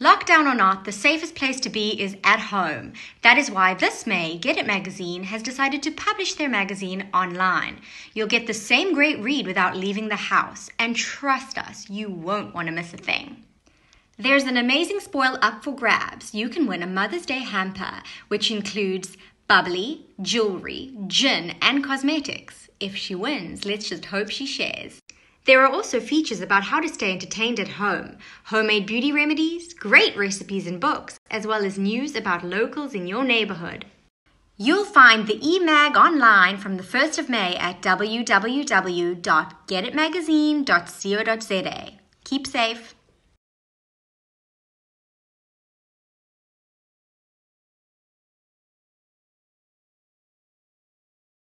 Lockdown or not, the safest place to be is at home. That is why this May, Get It magazine has decided to publish their magazine online. You'll get the same great read without leaving the house, and trust us, you won't want to miss a thing. There's an amazing spoil up for grabs. You can win a Mother's Day hamper, which includes bubbly, jewelry, gin, and cosmetics. If she wins, let's just hope she shares. There are also features about how to stay entertained at home, homemade beauty remedies, great recipes and books, as well as news about locals in your neighborhood. You'll find the eMag online from the 1st of May at www.getitmagazine.co.za. Keep safe.